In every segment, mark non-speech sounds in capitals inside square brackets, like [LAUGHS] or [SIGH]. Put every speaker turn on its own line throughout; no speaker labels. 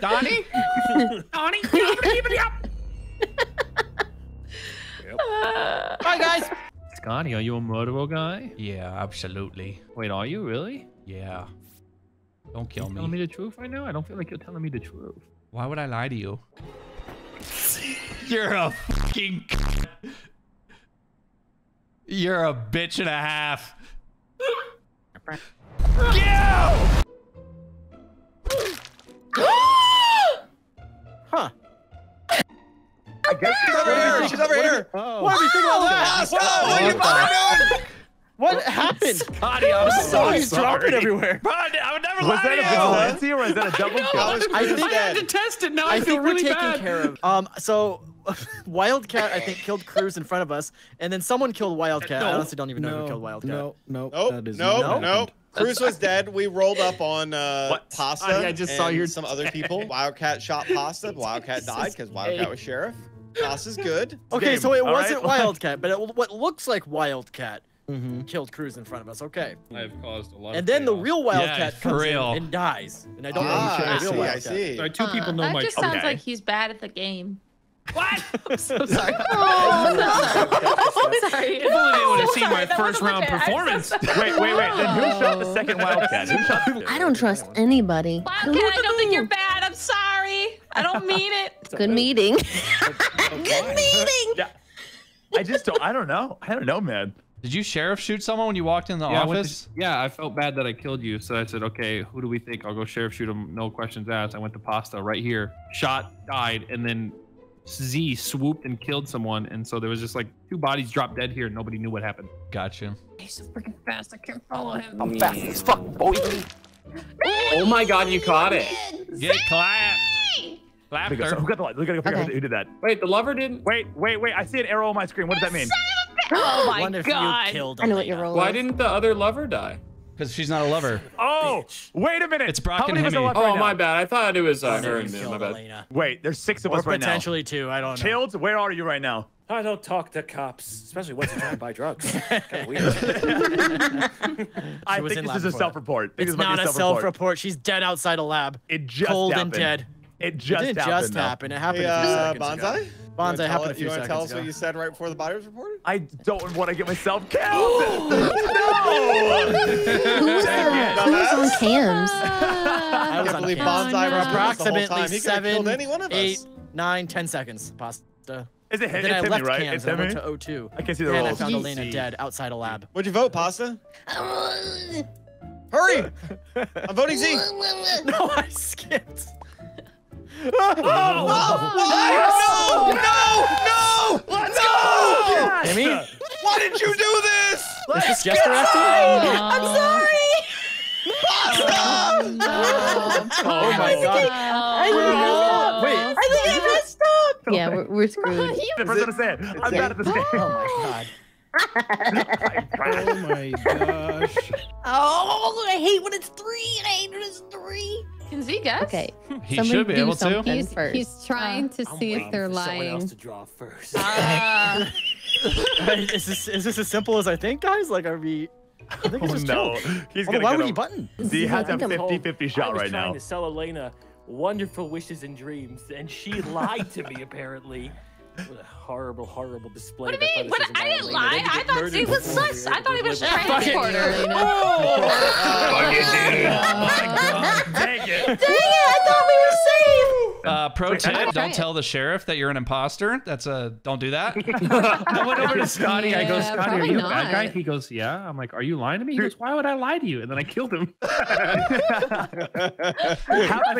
Donnie?
Bye, guys.
Scotty, are you a murderer guy?
Yeah, absolutely.
Wait, are you really?
Yeah. Don't kill
you telling me
me.
the truth right now? I don't feel like you're telling me the truth.
Why would I lie to you? [LAUGHS] You're a fucking. c- You're a bitch and a half. Yeah!
Huh.
I guess she's over here. She's over here.
What do you think about that?
What are you doing?
What happened?
Scotty, I'm
Oh, he's dropping everywhere.
Bro, I would never
Was
lie
that a
to you.
vigilante or is that a double
I
kill?
was
I think-
I had to test it. Now I,
I
feel
think we're
really
taken
bad.
care of. Um, so [LAUGHS] Wildcat, I think, killed Cruz in front of us, and then someone killed Wildcat. I honestly don't even know who killed Wildcat.
No, no,
Nope,
that is
nope,
not
nope.
happened.
Cruz was dead. We rolled up on uh,
What?
Pasta
I- I just
and
saw your
some other people. [LAUGHS] Wildcat shot Pasta. Wildcat died because Wildcat was sheriff. Pasta's good.
Okay,
Game,
so it
all
wasn't
right?
Wildcat, but it, what looks like Wildcat
Mhm.
killed Cruz in front of us. Okay,
I've caused a lot
and then the real Wildcat
for
comes
real.
in and dies, and I don't know
Ah,
who
I
killed the
see.
real
I see.
Sorry, two people know
that
my
just sounds
Okay.
like he's bad at the game.
What? [LAUGHS] [LAUGHS] [LAUGHS]
I'm so sorry. Oh, sorry.
If only they would have
Oh,
seen
sorry,
my
that
first round
fair. I'm so
performance.
Wait, wait, wait. Then who shot the second wildcat? Who shot
I don't trust anybody.
Wildcat, I don't think you're bad. I'm sorry. I don't mean it.
Good meeting. Good meeting.
Yeah. I just don't. I don't know. I don't know, man.
Did you sheriff shoot someone when you walked in the
Yeah I,
office?
to, yeah, I felt bad that I killed you, so I said, okay, who do we think? I'll go sheriff shoot him, no questions asked. I went to Pasta right here, shot, died, and then Z swooped and killed someone, and so there was just like two bodies dropped dead here, and nobody knew what happened.
Gotcha.
He's so freaking fast. I can't follow him.
I'm fast as fuck, boy.
Oh my god, you caught it.
Get clapped. Clapped
Who got,
her.
who got the light? Look at who did that.
Wait, the lover didn't.
Wait, wait, wait. I see an arrow on my screen. What does that mean?
Oh [LAUGHS] my
Wonder if
god.
you killed
I know what your
Elaina.
role
Why
is.
didn't the other lover die?
Because she's not a lover.
Oh, wait a minute.
It's Brock
How
and
many of us are
Hemi.
left
Oh,
right
my
now?
bad. I thought it was uh, her and
you
me. My bad.
Elaina.
Wait, there's six of
Or
us right now.
potentially two. I don't know.
Childs, where are you right now?
I don't talk to cops, especially once you're trying to buy drugs. [LAUGHS] Kinda weird. [LAUGHS]
I think this is a self-report.
It's
this might
not a self-report. She's dead outside a lab.
It just
Cold
happened.
and dead.
It just happened.
it didn't
happened.
just
though.
happen. It happened
Hey,
a few
uh,
seconds ago.
Bonsai?
Bonsai happened a few
You want to tell
seconds
us what you said right before the body was reported?
I don't want to get myself [LAUGHS] killed. [LAUGHS] no.
Who was, on,
it.
who was on cams? [LAUGHS]
I
I
was
can't
on
believe
camera.
Bonsai
no.
reported the whole
Approximately
time. He could have
seven,
any one of
eight,
us.
nine, ten seconds. Pasta.
Is it
And
him?
then I left
Timmy, right?
cams
It's
and I went
Timmy.
to O2.
I can't see the
and I found
Easy.
Elaina dead outside a lab.
What'd you vote, Pasta? Hurry! I'm voting Z.
No, I skipped.
Oh, no! No! No! Let's No!
Amy,
Why did you do this?
is this just?
I'm
sorry.
Oh my god.
I
Oh.
Wait.
I think I messed up. Yeah, we're, we're screwed.
That's what I'm. I'm bad at this game.
Oh my god.
oh my gosh.
Oh, I hate when it's three. I hate when it's three.
Can Z guess?
Okay.
He
Somebody
should be
do
able to.
something
He's,
first.
he's trying to
I'm
see if they're
for someone else to draw first. [LAUGHS]
Ah.
is this is this as simple as I think, guys? Like, are we? I think it's
Oh
just
no.
chill.
He's
Oh,
gonna
why would
a-
he button?
Z has a
I think I'm
50-50
I
shot
was
right
trying
now.
to sell Elaina wonderful wishes and dreams, and she lied to me apparently. What a horrible, horrible display.
What do you mean? What? I didn't lie. I thought
murdered
Z was
before
sus. I thought he was
to live
Fuck it. [LAUGHS]
transporter. [LAUGHS]
Dang it.
Dang it! I thought we were safe.
Uh, pro
Wait,
tip: Don't tell the sheriff that you're an imposter. That's a don't do that. [LAUGHS]
I went over to Scotty. I go, Scotty, are
probably
you a bad guy? He goes, Yeah. I'm like, Are you lying to me? He goes, Why would I lie to you? And then I killed him. [LAUGHS] I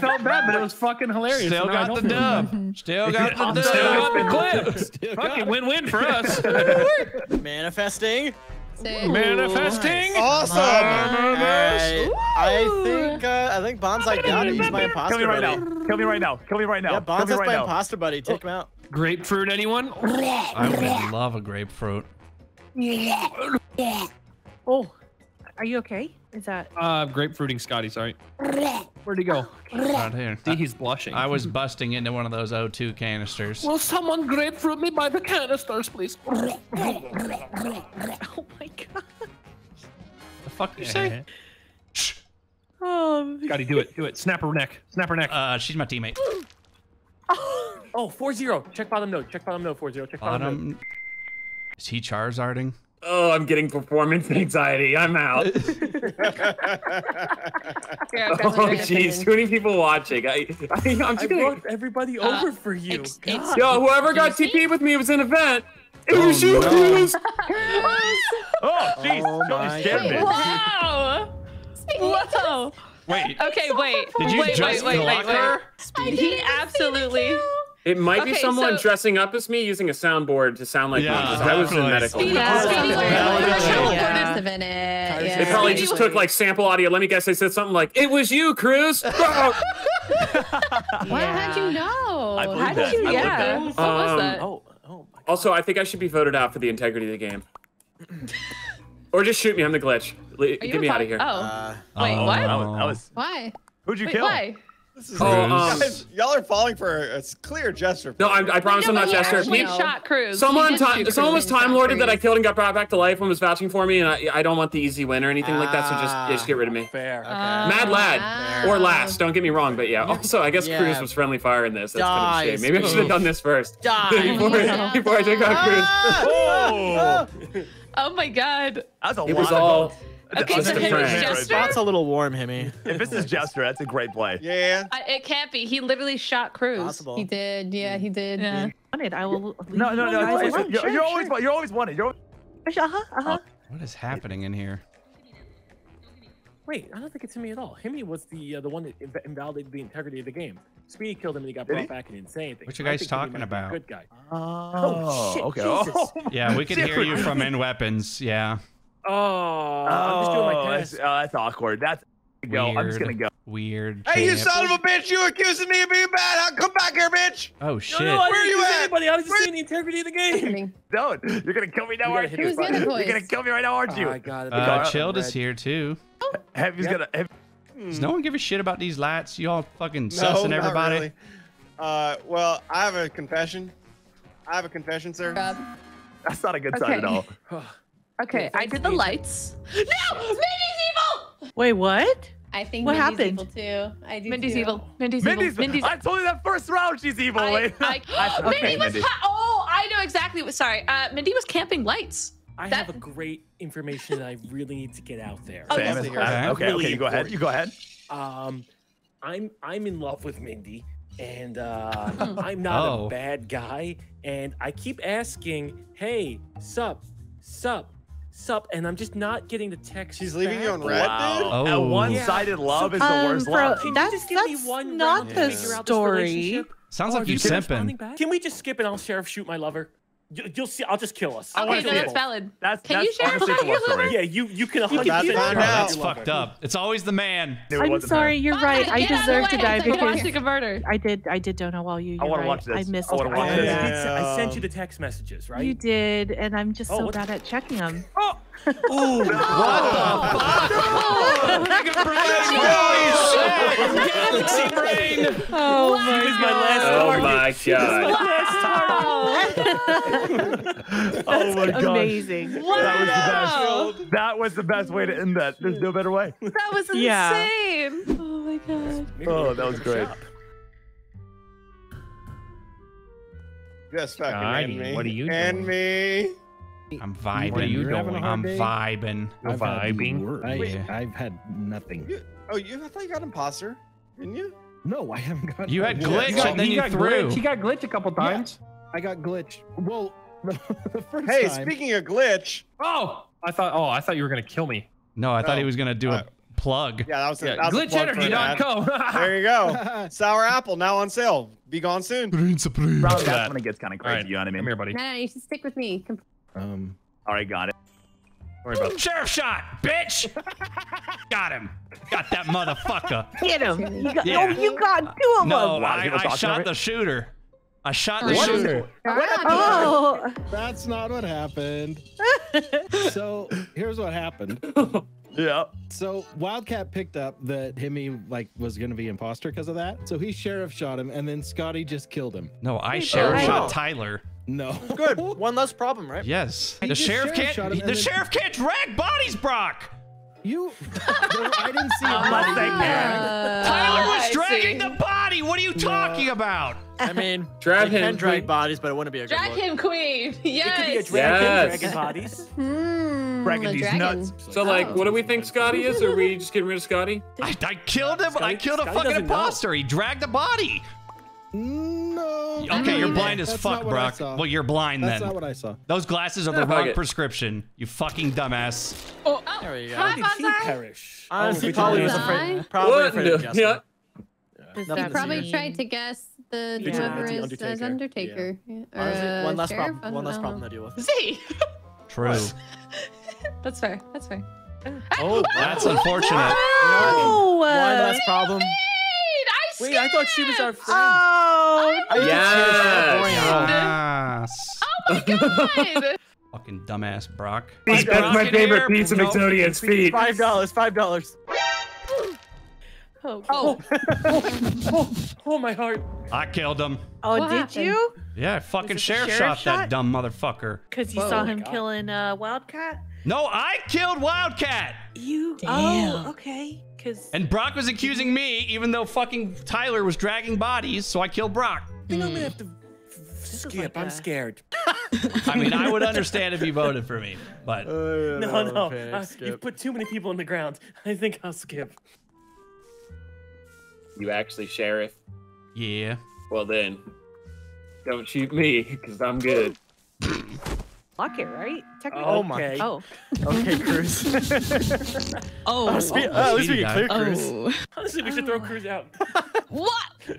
felt bad, but it was fucking hilarious.
Still
So
got the dub. Still got the dub.
Still got the clip. Fucking win-win for [LAUGHS] us.
Manifesting.
Say-
Manifesting.
Awesome!
I, I think uh, I think Bonsai got it. He's my imposter
Kill me right
buddy.
now. Kill me right now. Kill me right now.
Yeah,
Kill
Bonsai's
right
my
now.
imposter buddy. Take him out.
Grapefruit, anyone? [LAUGHS]
I would love a grapefruit. [LAUGHS]
Oh, are you okay? Is that?
Uh, grapefruiting Scotty, sorry. Where'd he go?
Right here.
See, he's blushing.
I was busting into one of those O2 canisters.
Will someone grapefruit me by the canisters, please? [LAUGHS]
Oh my god.
The fuck you say? Shh.
Oh,
Scotty, do it. Do it. Snap her neck. Snap her neck.
Uh, she's my teammate.
Oh, 4-0. Check bottom node. Check bottom node. 4-0. Check bottom, node.
Bottom. Is he Charizarding?
Oh, I'm getting performance anxiety. I'm out. [LAUGHS]
Here, [LAUGHS]
oh, jeez. Too many people watching. I, I, I'm
I
gonna.
brought everybody
Uh,
over for you.
ex-
God.
ex-
Yo, whoever got TP with me was an event. It
Oh,
was you,
no.
Cruz. [LAUGHS]
Oh, jeez.
Oh
Totally
my
scared me.
Whoa! Whoa!
Wait,
Okay, wait.
did you
wait,
just
wait, wait,
block
wait,
her?
wait. He absolutely.
It might be someone
so-
dressing up as me using a soundboard to sound like
Yeah,
me. 'cause I was in medical.
Speedy,
Yeah.
Speedy,
Yeah. Yeah. Yeah.
Just a minute.
They
They probably just took like sample audio. Let me guess. They said something like, "It was you, Cruz." [LAUGHS]
Wow, how'd you know?
I believe
How
that.
did you?
I
Yeah.
that.
What was
Um,
that?
Oh, oh my God.
also, I think I should be voted out for the integrity of the game, or just shoot me. I'm the glitch. Le- Get me out of here.
Oh,
Uh,
wait,
Oh.
what?
That was, that was
Why?
who'd you
Wait,
kill?
why?
This
Oh, um,
guys, y'all are falling for a, a clear Jester.
No, I, I promise I'm not
but you
Jester.
actually
Pe-
know.
shot Cruz.
Someone,
He did
time, someone was time lorded that I killed and got brought back to life and was vouching for me, and I, I don't want the easy win or anything like that. So just, just get rid of me.
Fair.
Uh,
Mad lad
Wow.
or last. Don't get me wrong, but yeah. Also, I guess
Yeah.
Cruz was friendly fire in this. That's kind of a shame. Maybe I should have done this first [LAUGHS]
Die.
before,
Yeah.
before I took out Cruz. [LAUGHS]
Oh,
Oh my god.
that's a
It
lot
was
of
all.
votes.
Okay,
Just
so
a
him
prank.
as Jester.
Spot's a little warm, Himmy.
If this is Jester, that's a great play.
Yeah.
I, it can't be. He literally shot Cruz.
Possible.
He did. Yeah, he did.
Yeah.
wanted. I will.
No,
you
no, no.
guys.
You're,
Sure,
you're always,
sure.
you're always wanted. You're.
Uh huh. Uh huh.
What is happening in here?
Wait, I don't think it's Himmy at all. Himmy was the uh, the one that inv- invalidated the integrity of the game. Speedy killed him and he got
Did
brought
he?
back and didn't say anything.
What you guys talking
might be a
about?
Good guy.
Oh,
shit,
okay.
Jesus.
Oh,
Yeah, we could hear you from in weapons. Yeah.
Oh, I'm just doing my
Oh, that's, oh, that's awkward. That's go. I'm just gonna
Weird.
go.
Weird.
Hey, you son of a bitch! You accusing me of being bad? I'll come back here, bitch!
Oh shit.
No, no, I
Where
didn't
you at?
anybody. I was just
Where-
saying the integrity of the game.
Don't. You're gonna kill me now,
We
aren't you?
Who's the
You're gonna kill me right now, aren't
Oh,
you?
I got it.
Uh,
Red.
Chilled is here too.
Heavy's
Yep.
gonna. Heavy,
Does no one give a shit about these lats? You all fucking
No,
sussing
not
everybody.
really. Uh, well, I have a confession. I have a confession, sir.
Rob.
that's not a good sign at all. [LAUGHS] [LAUGHS]
Okay, I did the lights. [GASPS] No, Mindy's evil.
Wait, what?
I think
What
Mindy's
happened?
evil too. I do
Mindy's
too.
evil. Mindy's,
Mindy's.
evil. Mindy's.
I told you that first round she's evil.
I,
Wait.
I, [LAUGHS]
I-
Mindy was.
Mindy.
Oh, I know exactly what. Sorry, uh, Mindy was camping lights.
I
That-
have a great information that I really need to get out there.
Famous-
yes.
uh, okay,
Really
okay, you go ahead. You go ahead.
Um, I'm I'm in love with Mindy, and uh, [LAUGHS] I'm not
Oh.
a bad guy. And I keep asking, "Hey, sup, sup, sup," and I'm just not getting the text.
She's leaving you on red, dude?
Oh.
A one-sided love is the
Um,
worst
bro,
love.
Can you
That's-
just give me
that's
one
not
the
figure out this
story.
Sounds
Oh,
like you
keep responding
simping.
Can we just skip and I'll sheriff shoot my lover? You, you'll see. I'll just kill us.
I
Okay,
wanna
no, that's
it.
valid.
That's
Can
that's
you share
honestly
about your
love.
Yeah, you you can.
can
100%
do that.
sheriff
Find
Oh, that's fucked up. It's always the man.
Knew it
I'm
wasn't
sorry.
her.
You're right. I
Get out
deserve to die
It's like
because
watching a murder.
I did. I did donut while you.
I
you're
wanna watch this.
I missed.
I wanna watch
I,
this.
Yeah.
I sent you the text messages, right?
You did, and I'm just
Oh,
so
what-
bad at checking them. Oh!
Galaxy brain.
Oh
He was my last
Oh
target.
my god.
Oh my god.
Amazing.
That was the best. That was the best way to end that. There's no better way.
That was insane.
Yeah.
Oh my god.
Oh, that was great.
Just fucking
Scotty,
end me.
what are you
End me.
I'm vibing.
What are you
You're having a
doing?
I'm
day?
vibing.
I'm
vibing.
I,
Yeah.
I've had nothing.
You, oh, you? I thought you got imposter, didn't you?
No, I haven't got.
You had
Yeah,
glitch
I
and then
he
you
got
threw.
glitch. He got glitch a couple
Yeah.
times.
I got glitch. Well, [LAUGHS] the first
Hey,
time.
speaking of glitch,
Oh, I thought. Oh, I thought you were gonna kill me.
No, I thought he
Oh.
was gonna do
Uh,
a plug.
yeah, that was a,
Yeah,
that was a plug for an ad.
glitchenergy.com.
There you go. [LAUGHS] Sour apple now on sale. Be gone soon.
Probably that's when it gets kind of crazy.
right,
You know what I mean?
come
mean?
here, buddy.
No, no, you should stick with me. Com-
um,
All right, got it.
Don't worry about.
Sheriff shot, bitch. [LAUGHS] Got him. Got that motherfucker.
Get him. You got,
Yeah.
Oh, you got two of
No,
them.
No,
I, I shot the shooter. I shot the
What? [LAUGHS]
shooter.
Oh.
that's not what happened. [LAUGHS] so here's what happened.
Yeah.
So Wildcat picked up that Himmy like was gonna be imposter because of that. So he sheriff shot him, and then Scotty just killed him.
No, I sheriff
I-
shot Tyler.
No.
Good. [LAUGHS] One less problem, right?
Yes.
He
The sheriff
sheriff
can't.
him
The
then-
sheriff can't drag bodies, Brock.
You, [LAUGHS] I didn't see.
I'm not saying that.
Tyler was dragging
see.
the body. What are you talking about?
I mean, [LAUGHS]
Drag
you can drag
Queen.
bodies, but it wouldn't be a good
Drag
look.
him, queen.
It could be a
Yes.
dragon,
Yes.
dragon bodies.
Hmm.
Dragging these
dragon.
nuts.
So like,
Oh.
what do we think Scotty is? Or are we just getting rid of Scotty?
I, I killed him. I
Scotty-
killed a
Scotty
fucking
doesn't know.
imposter. He dragged a body.
No.
Okay, you're blind as
That's
fuck,
not what I
Brock. Well, you're blind
That's
then.
not what I saw.
Those glasses are the
Yeah,
wrong
it.
prescription. You fucking dumbass.
Oh,
There we go.
How did he perish?
Honestly,
Oh,
probably was afraid. Probably
What?
afraid of
No,
guessing.
yeah.
Does
Nothing
probably
see.
tried to guess the
Vigilante
whoever is
Undertaker.
as Undertaker. Yeah. Or,
Honestly,
uh,
one less
sheriff?
problem. One
don't
less problem to deal with.
Z. [LAUGHS]
True. [LAUGHS]
That's fair. That's fair.
Oh,
That's [LAUGHS] unfortunate.
Oh,
One less problem.
Wait, I
Wait, I thought she was our friend.
oh,
I think
Yes.
she's
Yes.
Oh my [LAUGHS] god.
Fucking dumbass Brock.
That's
Brock
my favorite piece of
Nope.
Exodian's feet.
Five dollars. Five dollars.
oh,
Oh, [LAUGHS]
oh, oh, my heart.
I killed him.
oh,
What
did
happened?
you?
Yeah, fucking
this a
sheriff,
sheriff
shot, that dumb motherfucker.
Because you
Whoa.
saw
Oh
him
God.
killing uh, Wildcat.
No, I killed Wildcat.
You?
Damn.
Oh, okay. Because
And Brock was accusing me, even though fucking Tyler was dragging bodies, so I killed Brock.
I think I'm gonna have to
is
skip.
like
I'm
a-
scared. [LAUGHS]
I mean, I would understand if you voted for me, but
No, no.
Okay,
uh, you've put too many people in the ground. I think I'll skip.
You actually sheriff?
yeah.
Well then, don't shoot me, because I'm good.
Lock it, right? Technically.
Oh my-
Oh. [LAUGHS]
Okay, Cruz. [LAUGHS]
Oh.
oh, spe-
oh, uh,
oh, at least we
Speedy
get clear,
Oh.
Cruz. Oh.
Honestly, we should throw oh. Cruz out. [LAUGHS]
What?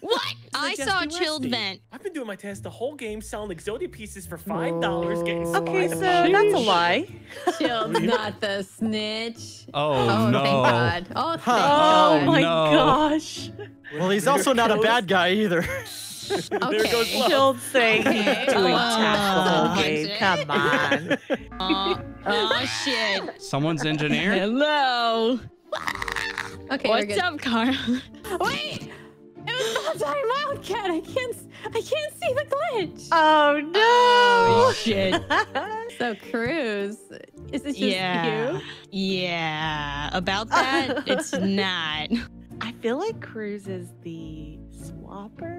What? I saw
be
chilled
Westy.
vent.
I've been doing my test the whole game, selling Exodia pieces for five dollars, getting
Okay, so
upon.
that's a lie.
Chill's not the snitch.
Oh,
Oh,
no.
thank God. Oh, thank
Huh.
Oh, my
no.
gosh.
Well, he's also not a bad guy either. [LAUGHS]
there goes
Okay.
love.
Chilled saying [LAUGHS]
Okay.
doing tasks the whole game. Come on.
Oh, [LAUGHS] oh shit.
Someone's engineer?
Hello.
Okay, we're
What's
good.
up, Carl?
Wait! It was Bonsai Wildcat. I can't. I can't see the glitch.
Oh no.
Oh shit.
So Cruz, is this just
Yeah.
you?
Yeah. About that, it's not.
I feel like Cruz is the swapper.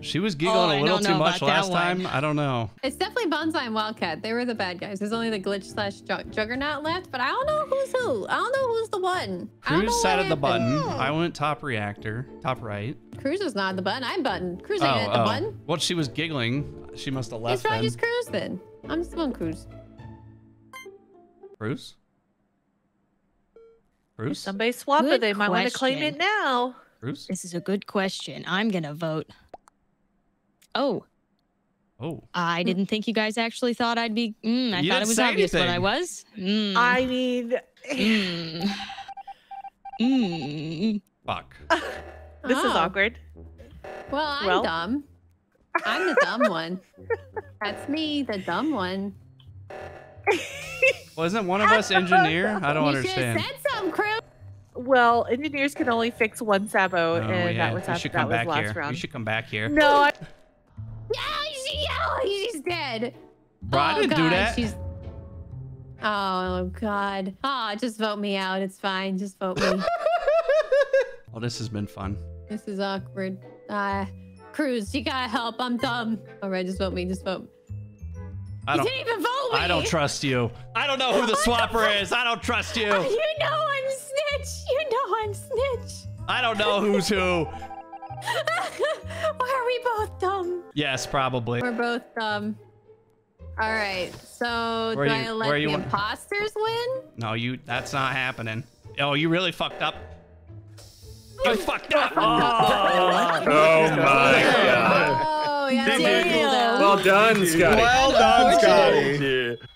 She was giggling
Oh, I
a little too much last time. I don't know.
It's definitely Bonsai and Wildcat. They were the bad guys. There's only the glitch slash jug- juggernaut left, but I don't know who's who. I don't know who's the one. I don't
Cruz sat at the
happened.
button. I went top reactor, top right.
Cruz was not at the button. I'm button. Cruz ain't
Oh,
at the
oh.
button.
Well, she was giggling. She must have
It's
left
probably
then.
just Cruz then. I'm just one Cruz.
Bruce?
If
Bruce?
somebody swap it,
Good
they might want to claim it now.
Bruce?
This is a good question. I'm gonna vote. Oh,
Oh.
I didn't think you guys actually thought I'd be. Mm, I
You
thought it was
say
obvious what I was. Mm,
I mean,
mm, mm.
Fuck. [LAUGHS]
this is
Oh.
awkward.
Well, I'm
Well.
dumb. I'm the dumb one. That's me, the dumb one. [LAUGHS]
Wasn't one of us engineer? I don't
you
understand.
should have said something, Cruz.
Well, engineers can only fix one sabo,
Oh,
and
yeah.
that was
you should
that
come
was
back
last
here.
round.
You should come back here.
No, I,
Yeah, she, yeah, she's dead.
Bro, I
oh,
didn't
God,
do that.
She's. Oh God. Oh, just vote me out. It's fine. Just vote me. [LAUGHS]
oh, this has been fun.
this is awkward. Uh, Cruz, you gotta help. I'm dumb. All right, just vote me. Just vote.
I
you
don't.
didn't even vote me.
I don't trust you. I don't know who the [LAUGHS] swapper is. I don't trust you. [LAUGHS]
You know I'm snitch. You know I'm snitch.
I don't know who's who. Yes, probably.
We're both dumb. All right. So
Where
do
you-
I let
where
the imposters win?
No, you. That's not happening. Oh, you really fucked up. You [LAUGHS] fucked up.
Oh [LAUGHS] my oh, god.
Oh, yeah.
Oh, Damn.
Well done, Scotty.
Well done, Scotty. [SIGHS]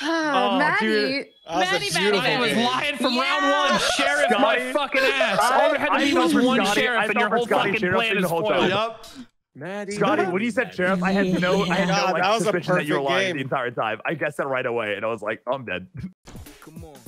Oh, [SIGHS] Maddie.
dude. That was
Maddie, Maddie,
I was lying from
Yeah.
round one. Sheriff my fucking ass.
I-
All there had to
I
be was one
Scotty-
sheriff, and your whole
Scotty
fucking plan is spoiled.
time.
Yup.
Maddie.
Scotty, when you said sheriff, I had no, I had no like,
that was a
suspicion that you were lying
game.
the entire time. I guessed that right away, and I was like, I'm dead.
Come on, let's go.